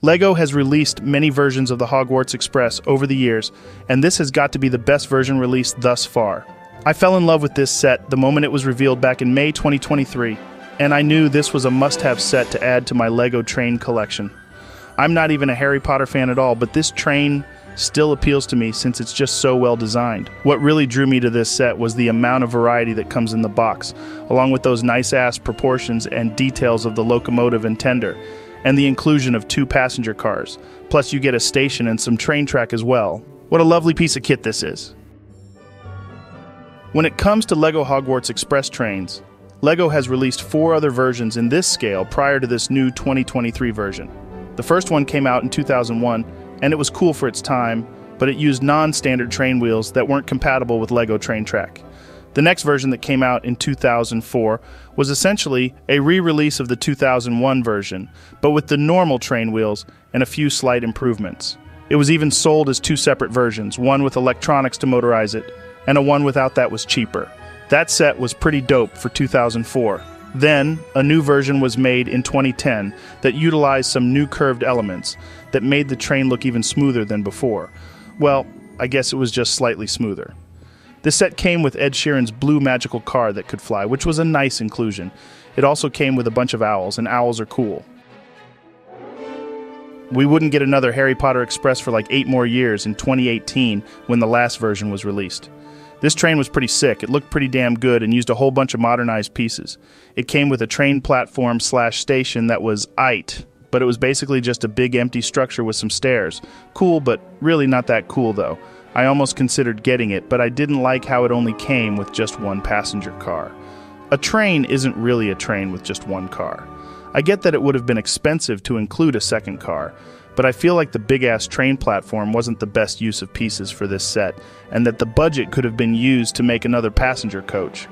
LEGO has released many versions of the Hogwarts Express over the years, and this has got to be the best version released thus far. I fell in love with this set the moment it was revealed back in May 2023, and I knew this was a must have set to add to my LEGO train collection. I'm not even a Harry Potter fan at all, but this train still appeals to me since it's just so well designed. What really drew me to this set was the amount of variety that comes in the box, along with those nice ass proportions and details of the locomotive and tender, and the inclusion of two passenger cars. Plus, you get a station and some train track as well. What a lovely piece of kit this is. When it comes to LEGO Hogwarts Express trains, LEGO has released four other versions in this scale prior to this new 2023 version. The first one came out in 2001 and it was cool for its time, but it used non-standard train wheels that weren't compatible with LEGO Train Track. The next version that came out in 2004 was essentially a re-release of the 2001 version, but with the normal train wheels and a few slight improvements. It was even sold as two separate versions, one with electronics to motorize it, and a one without that was cheaper. That set was pretty dope for 2004. Then, a new version was made in 2010 that utilized some new curved elements that made the train look even smoother than before. Well, I guess it was just slightly smoother. This set came with Ed Sheeran's blue magical car that could fly, which was a nice inclusion. It also came with a bunch of owls, and owls are cool. We wouldn't get another Harry Potter Express for like eight more years in 2018 when the last version was released. This train was pretty sick. It looked pretty damn good and used a whole bunch of modernized pieces. It came with a train platform slash station that was IT, but it was basically just a big empty structure with some stairs. Cool, but really not that cool though. I almost considered getting it, but I didn't like how it only came with just one passenger car. A train isn't really a train with just one car. I get that it would have been expensive to include a second car, but I feel like the big ass train platform wasn't the best use of pieces for this set, and that the budget could have been used to make another passenger coach.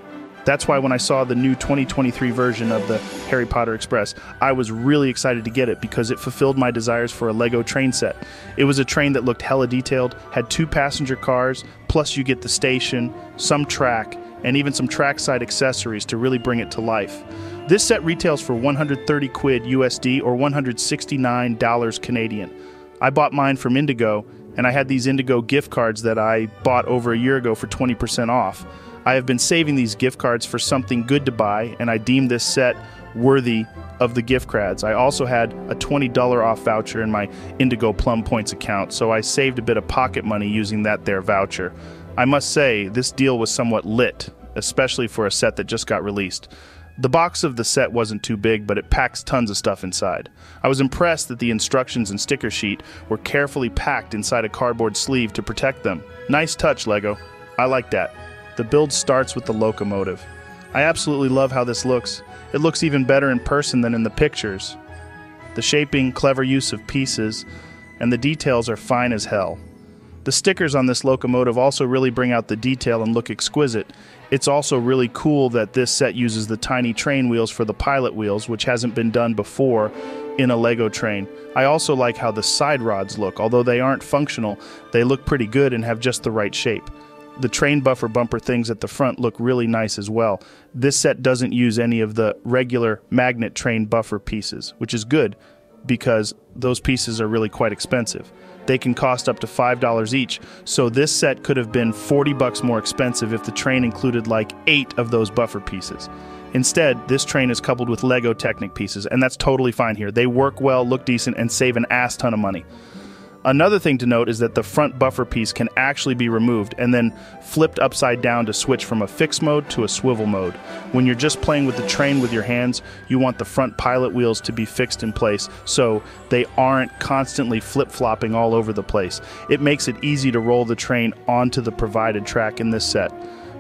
That's why when I saw the new 2023 version of the Harry Potter Express, I was really excited to get it because it fulfilled my desires for a Lego train set. It was a train that looked hella detailed, had two passenger cars, plus you get the station, some track, and even some trackside accessories to really bring it to life. This set retails for 130 quid USD or 169 dollars Canadian. I bought mine from Indigo, and I had these Indigo gift cards that I bought over a year ago for 20% off. I have been saving these gift cards for something good to buy, and I deem this set worthy of the gift cards. I also had a $20 off voucher in my Indigo Plum Points account, so I saved a bit of pocket money using that there voucher. I must say, this deal was somewhat lit, especially for a set that just got released. The box of the set wasn't too big, but it packs tons of stuff inside. I was impressed that the instructions and sticker sheet were carefully packed inside a cardboard sleeve to protect them. Nice touch, LEGO. I like that. The build starts with the locomotive. I absolutely love how this looks. It looks even better in person than in the pictures. The shaping, clever use of pieces, and the details are fine as hell. The stickers on this locomotive also really bring out the detail and look exquisite. It's also really cool that this set uses the tiny train wheels for the pilot wheels, which hasn't been done before in a Lego train. I also like how the side rods look. Although they aren't functional, they look pretty good and have just the right shape. The train buffer bumper things at the front look really nice as well. This set doesn't use any of the regular magnet train buffer pieces, which is good because those pieces are really quite expensive. They can cost up to $5 each, so this set could have been 40 bucks more expensive if the train included like 8 of those buffer pieces. Instead, this train is coupled with Lego Technic pieces, and that's totally fine here. They work well, look decent, and save an ass ton of money. Another thing to note is that the front buffer piece can actually be removed and then flipped upside down to switch from a fixed mode to a swivel mode. When you're just playing with the train with your hands, you want the front pilot wheels to be fixed in place so they aren't constantly flip flopping all over the place. It makes it easy to roll the train onto the provided track in this set.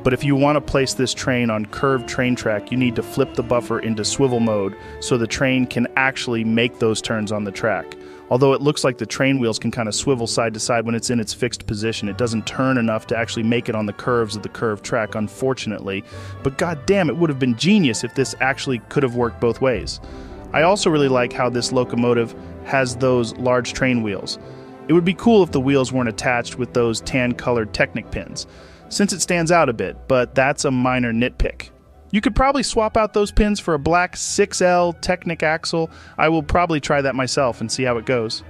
But if you want to place this train on curved train track, you need to flip the buffer into swivel mode so the train can actually make those turns on the track. Although it looks like the train wheels can kind of swivel side to side when it's in its fixed position, it doesn't turn enough to actually make it on the curves of the curved track, unfortunately. But goddamn, it would have been genius if this actually could have worked both ways. I also really like how this locomotive has those large train wheels. It would be cool if the wheels weren't attached with those tan colored Technic pins, since it stands out a bit, but that's a minor nitpick. You could probably swap out those pins for a black 6L Technic axle. I will probably try that myself and see how it goes.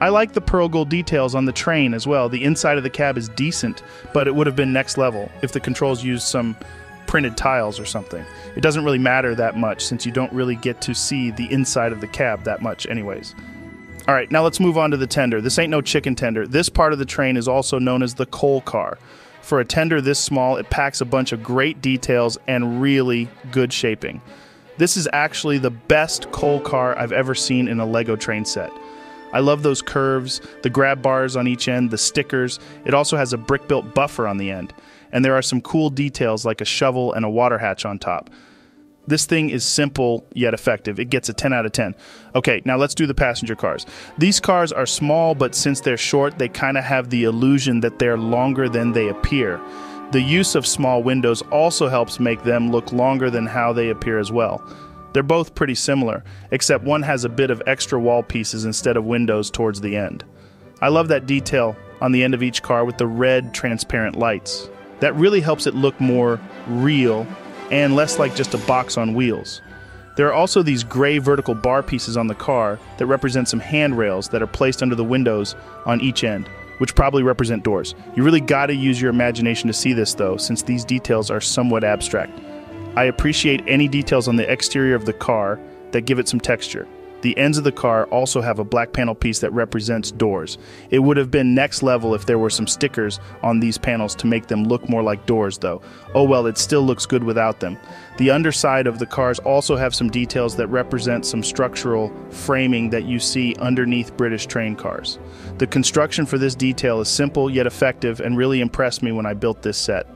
I like the pearl gold details on the train as well. The inside of the cab is decent, but it would have been next level if the controls used some printed tiles or something. It doesn't really matter that much since you don't really get to see the inside of the cab that much, anyways. All right, now let's move on to the tender. This ain't no chicken tender. This part of the train is also known as the coal car. For a tender this small, it packs a bunch of great details and really good shaping. This is actually the best coal car I've ever seen in a Lego train set. I love those curves, the grab bars on each end, the stickers. It also has a brick built buffer on the end. And there are some cool details like a shovel and a water hatch on top. This thing is simple yet effective. It gets a 10 out of 10. Okay, now let's do the passenger cars. These cars are small, but since they're short, they kind of have the illusion that they're longer than they appear. The use of small windows also helps make them look longer than how they appear as well. They're both pretty similar, except one has a bit of extra wall pieces instead of windows towards the end. I love that detail on the end of each car with the red transparent lights. That really helps it look more real and less like just a box on wheels. There are also these gray vertical bar pieces on the car that represent some handrails that are placed under the windows on each end, which probably represent doors. You really gotta use your imagination to see this though, since these details are somewhat abstract. I appreciate any details on the exterior of the car that give it some texture. The ends of the car also have a black panel piece that represents doors. It would have been next level if there were some stickers on these panels to make them look more like doors, though. Oh well, it still looks good without them. The underside of the cars also have some details that represent some structural framing that you see underneath British train cars. The construction for this detail is simple yet effective and really impressed me when I built this set.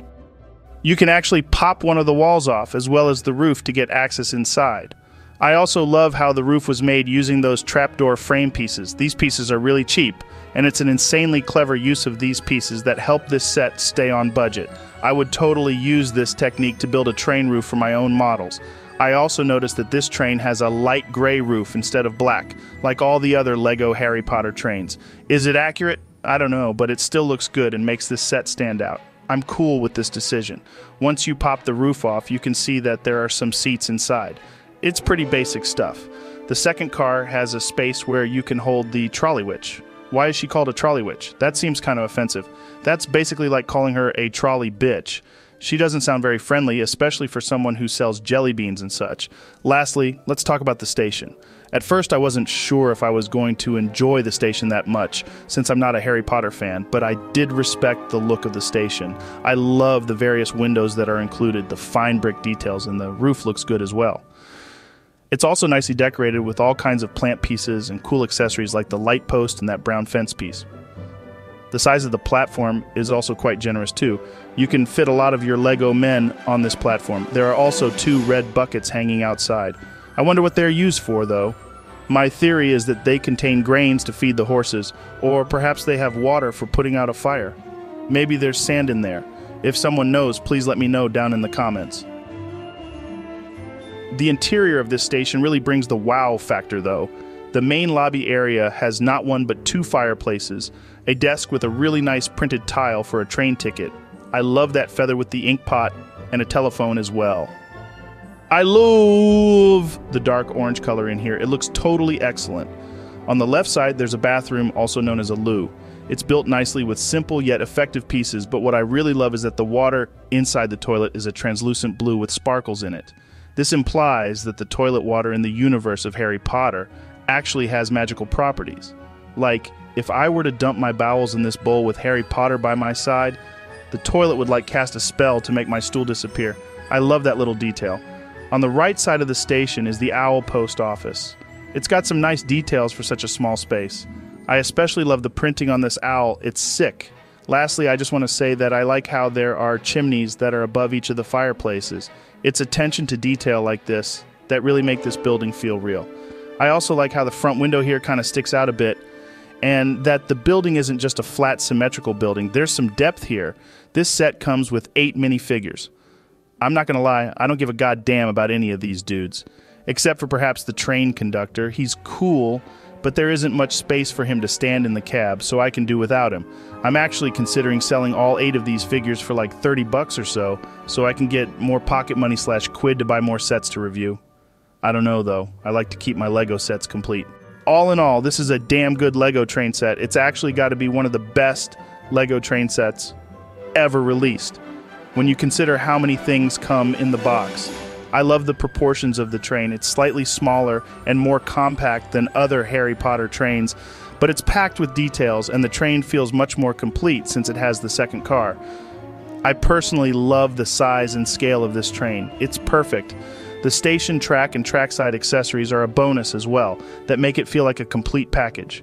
You can actually pop one of the walls off as well as the roof to get access inside. I also love how the roof was made using those trapdoor frame pieces. These pieces are really cheap, and it's an insanely clever use of these pieces that help this set stay on budget. I would totally use this technique to build a train roof for my own models. I also noticed that this train has a light gray roof instead of black, like all the other LEGO Harry Potter trains. Is it accurate? I don't know, but it still looks good and makes this set stand out. I'm cool with this decision. Once you pop the roof off, you can see that there are some seats inside. It's pretty basic stuff. The second car has a space where you can hold the trolley witch. Why is she called a trolley witch? That seems kind of offensive. That's basically like calling her a trolley bitch. She doesn't sound very friendly, especially for someone who sells jelly beans and such. Lastly, let's talk about the station. At first, I wasn't sure if I was going to enjoy the station that much, since I'm not a Harry Potter fan, but I did respect the look of the station. I love the various windows that are included, the fine brick details, and the roof looks good as well. It's also nicely decorated with all kinds of plant pieces and cool accessories like the light post and that brown fence piece. The size of the platform is also quite generous too. You can fit a lot of your Lego men on this platform. There are also two red buckets hanging outside. I wonder what they're used for, though. My theory is that they contain grains to feed the horses, or perhaps they have water for putting out a fire. Maybe there's sand in there. If someone knows, please let me know down in the comments. The interior of this station really brings the wow factor, though. The main lobby area has not one but two fireplaces, a desk with a really nice printed tile for a train ticket. I love that feather with the ink pot, and a telephone as well. I love the dark orange color in here. It looks totally excellent. On the left side, there's a bathroom, also known as a loo. It's built nicely with simple yet effective pieces, but what I really love is that the water inside the toilet is a translucent blue with sparkles in it. This implies that the toilet water in the universe of Harry Potter actually has magical properties. Like, if I were to dump my bowels in this bowl with Harry Potter by my side, the toilet would like cast a spell to make my stool disappear. I love that little detail. On the right side of the station is the Owl Post Office. It's got some nice details for such a small space. I especially love the printing on this owl, it's sick. Lastly, I just want to say that I like how there are chimneys that are above each of the fireplaces. It's attention to detail like this that really make this building feel real. I also like how the front window here kind of sticks out a bit and that the building isn't just a flat symmetrical building. There's some depth here. This set comes with eight minifigures. I'm not going to lie, I don't give a goddamn about any of these dudes. Except for perhaps the train conductor. He's cool, but there isn't much space for him to stand in the cab, so I can do without him. I'm actually considering selling all eight of these figures for like 30 bucks or so, so I can get more pocket money slash quid to buy more sets to review. I don't know though, I like to keep my LEGO sets complete. All in all, this is a damn good LEGO train set. It's actually got to be one of the best LEGO train sets ever released when you consider how many things come in the box. I love the proportions of the train. It's slightly smaller and more compact than other Harry Potter trains, but it's packed with details and the train feels much more complete since it has the second car. I personally love the size and scale of this train. It's perfect. The station track and trackside accessories are a bonus as well that make it feel like a complete package.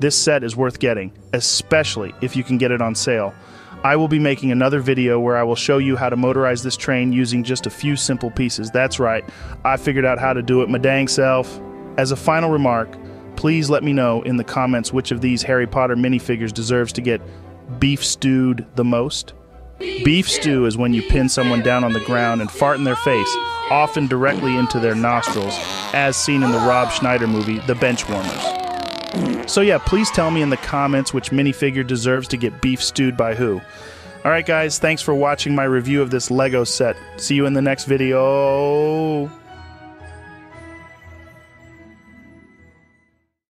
This set is worth getting, especially if you can get it on sale. I will be making another video where I will show you how to motorize this train using just a few simple pieces. That's right, I figured out how to do it my dang self. As a final remark, please let me know in the comments which of these Harry Potter minifigures deserves to get beef stewed the most. Beef stew is when you pin someone down on the ground and fart in their face, often directly into their nostrils, as seen in the Rob Schneider movie, The Benchwarmers. So yeah, please tell me in the comments which minifigure deserves to get beef stewed by who. Alright guys, thanks for watching my review of this LEGO set. See you in the next video.